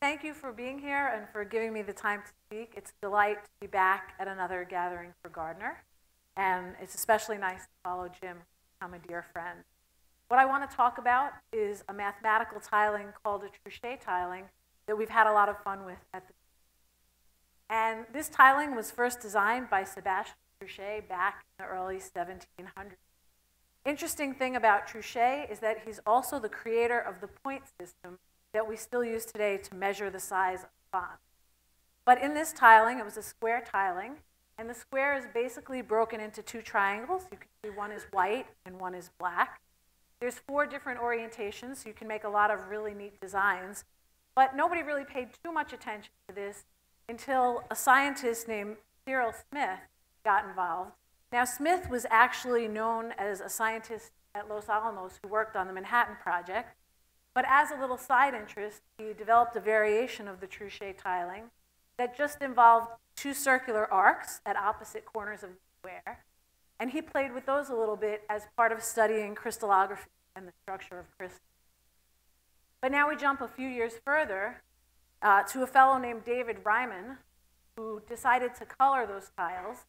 thank you for being here and for giving me the time to speak. It's a delight to be back at another gathering for Gardner. And it's especially nice to follow Jim, I'm a dear friend. What I want to talk about is a mathematical tiling called a Truchet tiling that we've had a lot of fun with at the and this tiling was first designed by Sebastian Truchet back in the early 1700s. Interesting thing about Truchet is that he's also the creator of the point system that we still use today to measure the size of fonts. But in this tiling, it was a square tiling, and the square is basically broken into two triangles. You can see one is white and one is black. There's four different orientations, so you can make a lot of really neat designs. But nobody really paid too much attention to this until a scientist named Cyril Smith got involved. Now, Smith was actually known as a scientist at Los Alamos who worked on the Manhattan Project. But as a little side interest, he developed a variation of the Truchet tiling that just involved two circular arcs at opposite corners of the square. And he played with those a little bit as part of studying crystallography and the structure of crystals. But now we jump a few years further uh, to a fellow named David Reimann, who decided to color those tiles.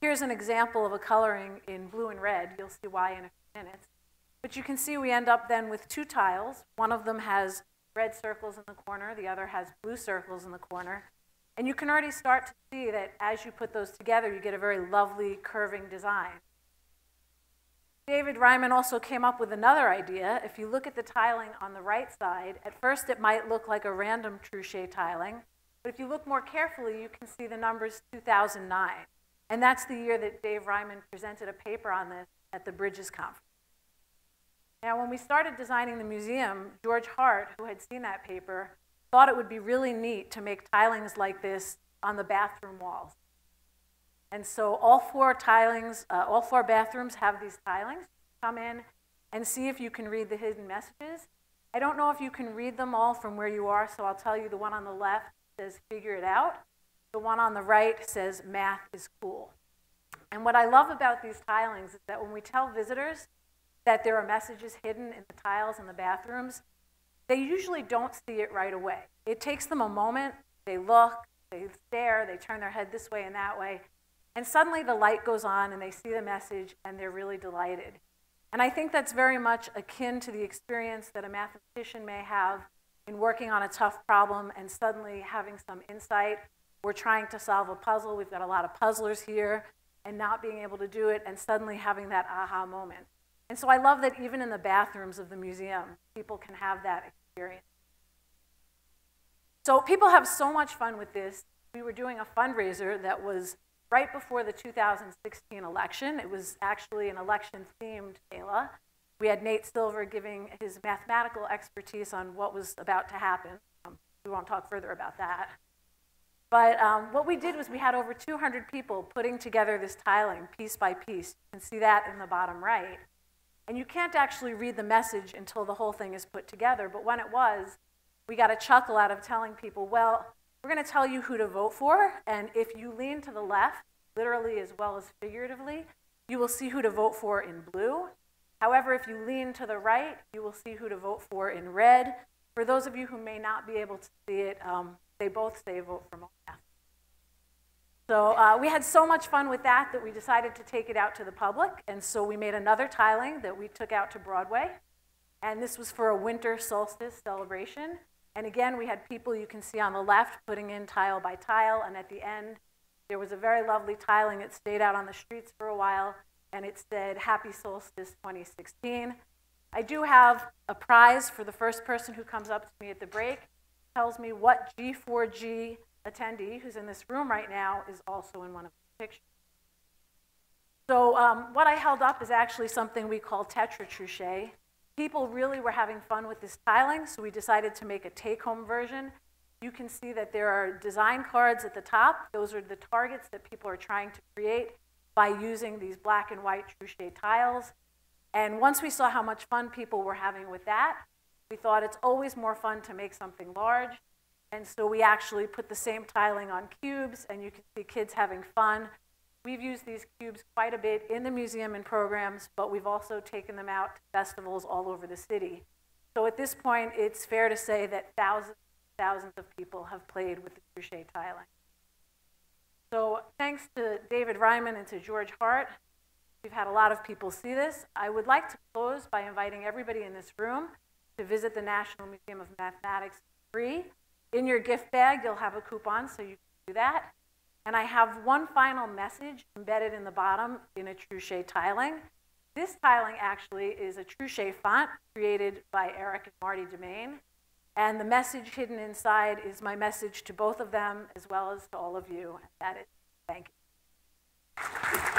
Here's an example of a coloring in blue and red. You'll see why in a few minutes. But you can see we end up then with two tiles. One of them has red circles in the corner, the other has blue circles in the corner. And you can already start to see that as you put those together, you get a very lovely curving design. David Reimann also came up with another idea. If you look at the tiling on the right side, at first it might look like a random Truchet tiling, but if you look more carefully, you can see the numbers 2009. And that's the year that Dave Reimann presented a paper on this at the Bridges Conference. Now, when we started designing the museum, George Hart, who had seen that paper, thought it would be really neat to make tilings like this on the bathroom walls. And so all four tilings, uh, all four bathrooms have these tilings. Come in and see if you can read the hidden messages. I don't know if you can read them all from where you are, so I'll tell you the one on the left says figure it out. The one on the right says math is cool. And what I love about these tilings is that when we tell visitors that there are messages hidden in the tiles in the bathrooms, they usually don't see it right away. It takes them a moment, they look, they stare, they turn their head this way and that way, and suddenly the light goes on and they see the message and they're really delighted. And I think that's very much akin to the experience that a mathematician may have in working on a tough problem and suddenly having some insight. We're trying to solve a puzzle, we've got a lot of puzzlers here, and not being able to do it and suddenly having that aha moment. And so I love that even in the bathrooms of the museum, people can have that experience. So people have so much fun with this. We were doing a fundraiser that was right before the 2016 election. It was actually an election-themed gala. We had Nate Silver giving his mathematical expertise on what was about to happen. Um, we won't talk further about that. But um, what we did was we had over 200 people putting together this tiling piece by piece. You can see that in the bottom right. And you can't actually read the message until the whole thing is put together. But when it was, we got a chuckle out of telling people, well, we're going to tell you who to vote for. And if you lean to the left, literally as well as figuratively, you will see who to vote for in blue. However, if you lean to the right, you will see who to vote for in red. For those of you who may not be able to see it, um, they both say vote for MoMath. So uh, we had so much fun with that that we decided to take it out to the public. And so we made another tiling that we took out to Broadway. And this was for a winter solstice celebration. And again, we had people you can see on the left putting in tile by tile. And at the end, there was a very lovely tiling that stayed out on the streets for a while. And it said, Happy Solstice 2016. I do have a prize for the first person who comes up to me at the break, tells me what G4G attendee who's in this room right now is also in one of the pictures. So um, what I held up is actually something we call Tetra Truchet. People really were having fun with this tiling, so we decided to make a take-home version. You can see that there are design cards at the top. Those are the targets that people are trying to create by using these black and white Truchet tiles. And once we saw how much fun people were having with that, we thought it's always more fun to make something large. And so we actually put the same tiling on cubes, and you can see kids having fun. We've used these cubes quite a bit in the museum and programs, but we've also taken them out to festivals all over the city. So at this point, it's fair to say that thousands thousands of people have played with the Truchet tiling. So thanks to David Reimann and to George Hart, we've had a lot of people see this. I would like to close by inviting everybody in this room to visit the National Museum of Mathematics free. In your gift bag, you'll have a coupon, so you can do that. And I have one final message embedded in the bottom in a Truchet tiling. This tiling actually is a Truchet font created by Eric and Marty Demaine. And the message hidden inside is my message to both of them as well as to all of you. And that is thank you.